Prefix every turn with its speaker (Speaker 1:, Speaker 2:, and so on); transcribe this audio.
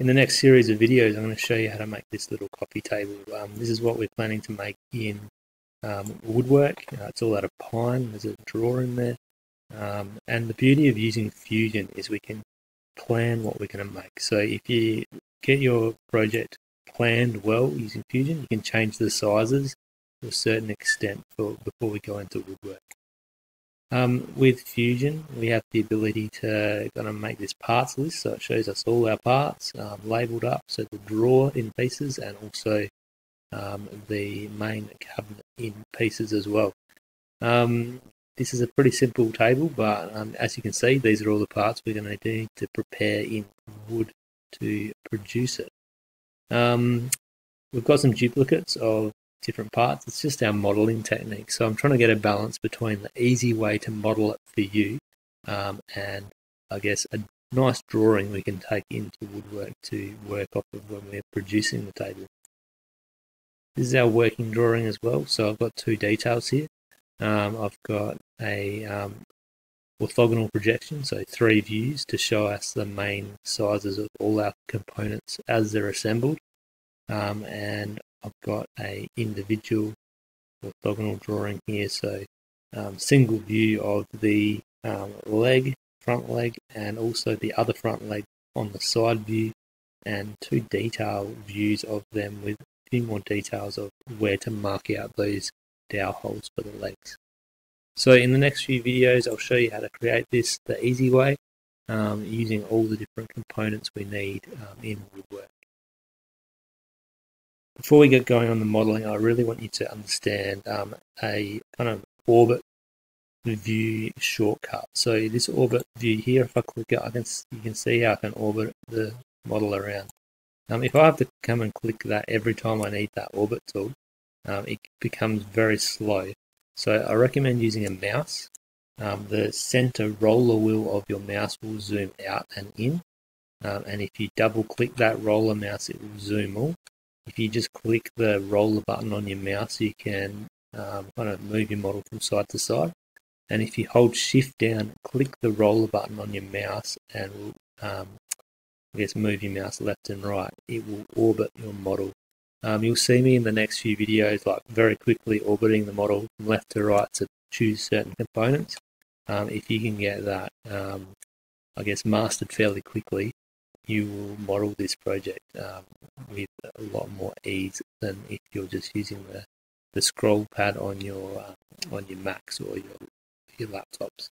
Speaker 1: In the next series of videos, I'm going to show you how to make this little coffee table. Um, this is what we're planning to make in um, woodwork. It's all out of pine. There's a drawer in there. Um, and the beauty of using Fusion is we can plan what we're going to make. So if you get your project planned well using Fusion, you can change the sizes to a certain extent for, before we go into woodwork. Um, with Fusion, we have the ability to kind of make this parts list, so it shows us all our parts um, labeled up, so the drawer in pieces and also um, the main cabinet in pieces as well. Um, this is a pretty simple table, but um, as you can see, these are all the parts we're going to need to prepare in wood to produce it. Um, we've got some duplicates of different parts. It's just our modeling technique. So I'm trying to get a balance between the easy way to model it for you um, and I guess a nice drawing we can take into woodwork to work off of when we're producing the table. This is our working drawing as well. So I've got two details here. Um, I've got a um, orthogonal projection, so three views to show us the main sizes of all our components as they're assembled. Um, and I've got a individual orthogonal drawing here, so um, single view of the um, leg, front leg, and also the other front leg on the side view, and two detail views of them with a few more details of where to mark out those dowel holes for the legs. So in the next few videos, I'll show you how to create this the easy way um, using all the different components we need um, in woodwork. Before we get going on the modeling, I really want you to understand um, a kind of orbit view shortcut. So this orbit view here, if I click it, I can you can see how I can orbit the model around. Um, if I have to come and click that every time I need that orbit tool, um, it becomes very slow. So I recommend using a mouse. Um, the center roller wheel of your mouse will zoom out and in. Um, and if you double click that roller mouse, it will zoom all if you just click the roller button on your mouse, you can um, kind of move your model from side to side. And if you hold shift down, click the roller button on your mouse and um, I guess move your mouse left and right, it will orbit your model. Um, you'll see me in the next few videos like very quickly orbiting the model from left to right to choose certain components. Um, if you can get that, um, I guess, mastered fairly quickly, you will model this project um, with a lot more ease than if you're just using the, the scroll pad on your uh, on your Macs or your your laptops.